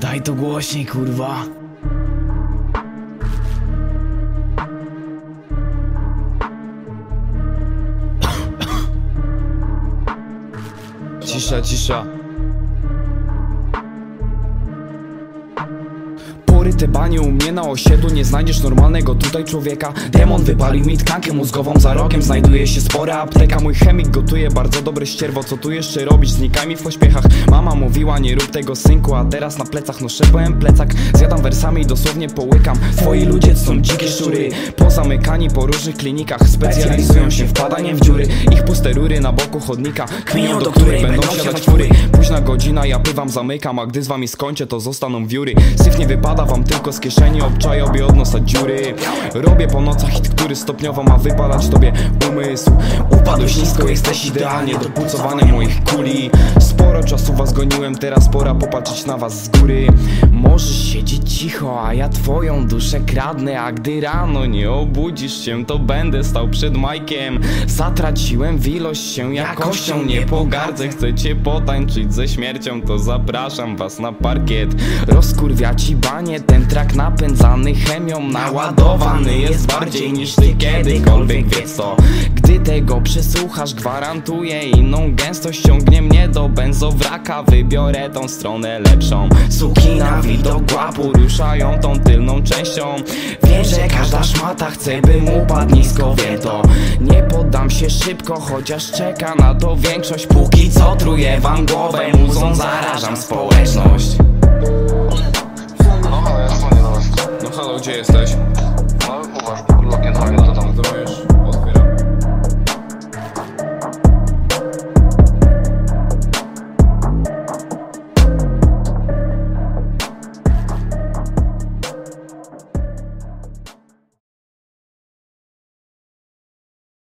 Daj to głośniej, kurwa. Cisza, cisza. Poryte banie u mnie na osiedlu Nie znajdziesz normalnego tutaj człowieka. Demon wypalił mi tkankę mózgową Za rogiem znajduje się spora apteka. Mój chemik gotuje bardzo dobre ścierwo Co tu jeszcze robić? Znikaj mi w pośpiechach. Mama mówiła nie rób tego synku A teraz na plecach noszę pełen plecak. Zjadam wersami i dosłownie połykam. Twoi ludzie są dzikie szczury. Pozamykani po różnych klinikach. Specjalizują się w padanie w dziury. Ich puste rury na boku chodnika Kminią do której będą siadać fury. Późna godzina, ja pywam, zamykam A gdy z wami skończę, to zostaną wióry. Syf nie wypada wam tylko z kieszeni Obczaj obie od nosa dziury. Robię po nocach hit, który stopniowo ma wypalać tobie umysł Upadłeś nisko, jesteś idealnie do pucowania moich kuli. Sporo czasu was goniłem, teraz pora popatrzeć na was z góry. Możesz siedzieć cicho, a ja twoją duszę kradnę. A gdy rano nie obudzisz się, to będę stał przed Majkiem. Zatraciłem w ilość się jakością, nie pogardzę. Chcecie potańczyć ze śmiercią, to zapraszam was na parkiet. Rozkurwia ci banie, ten trak napędzany chemią. Naładowany jest bardziej niż ty kiedykolwiek wiesz co? Gdy tego przesłuchasz, gwarantuję inną gęstość Ciągnie mnie do benzowraka, wybiorę tą stronę lepszą. Suki na widok łapu ruszają tą tylną częścią. Wiem, że każda szmata chce bym upadł nisko, wiem to Nie poddam się szybko, chociaż czeka na to większość. Póki co truję wam głowę, muzą zarażam społeczność. No halo. No halo, gdzie jesteś?